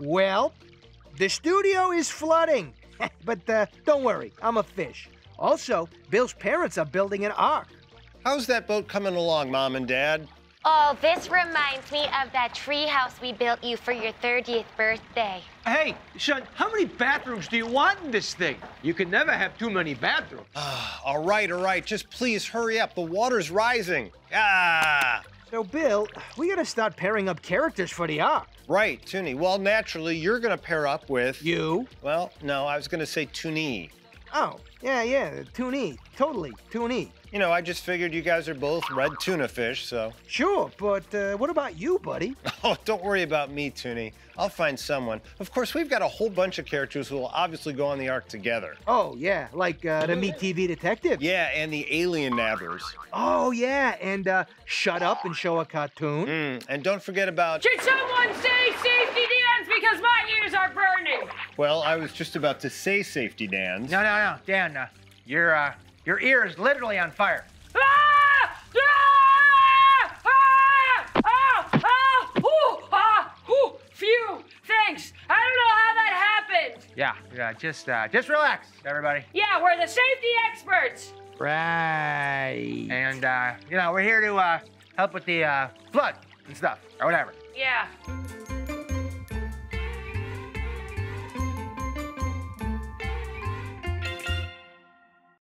Well, the studio is flooding. but uh, don't worry, I'm a fish. Also, Bill's parents are building an ark. How's that boat coming along, Mom and Dad? Oh, this reminds me of that treehouse we built you for your 30th birthday. Hey, son, how many bathrooms do you want in this thing? You can never have too many bathrooms. all right, all right. Just please hurry up. The water's rising. Ah! So, Bill, we gotta start pairing up characters for the ark. Right, Toony. Well, naturally, you're going to pair up with. You? Well, no, I was going to say Toony. Oh, yeah, yeah, Toony. Totally, Toony. You know, I just figured you guys are both red tuna fish, so. Sure, but uh, what about you, buddy? Oh, don't worry about me, Toony. I'll find someone. Of course, we've got a whole bunch of characters who will obviously go on the ark together. Oh, yeah, like uh, the Meat TV detective. Yeah, and the alien nabbers. Oh, yeah, and uh, shut up and show a cartoon. Mm, and don't forget about. Should someone say safety Well, I was just about to say safety, Dan. No, no, no, Dan. Uh, your uh, your ear is literally on fire. Ah! Ah! Ah! Ah! Ah! Ooh! Ah! Ooh! Phew! Thanks. I don't know how that happened. Yeah, yeah. Just uh, just relax, everybody. Yeah, we're the safety experts. Right. And uh, you know we're here to uh, help with the uh, flood and stuff or whatever. Yeah.